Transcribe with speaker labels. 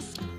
Speaker 1: ます。